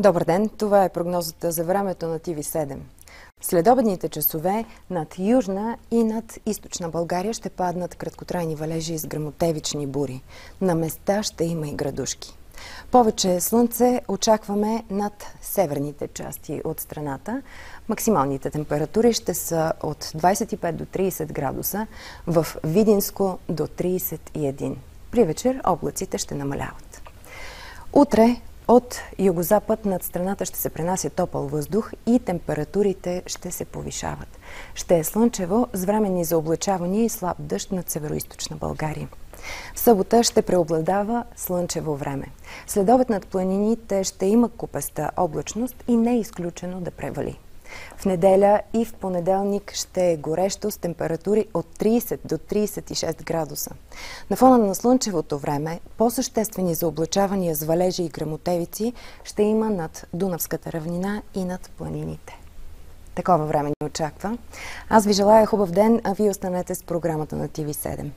Добър ден, това е прогнозата за времето на ТВ7. Следобедните часове над Южна и над Източна България ще паднат краткотрайни валежи с грамотевични бури. На места ще има и градушки. Повече слънце очакваме над северните части от страната. Максималните температури ще са от 25 до 30 градуса, в Видинско до 31. При вечер облаците ще намаляват. Утре от югозапад над страната ще се пренася топъл въздух и температурите ще се повишават. Ще е слънчево с временни заоблачавания и слаб дъжд над северо България. В събота ще преобладава слънчево време. Следобед над планините ще има купеста облачност и не е изключено да превали. В неделя и в понеделник ще е горещо с температури от 30 до 36 градуса. На фона на слънчевото време, по-съществени за облачавания с валежи и грамотевици ще има над Дунавската равнина и над планините. Такова време ни очаква. Аз ви желая хубав ден, а вие останете с програмата на ТВ7.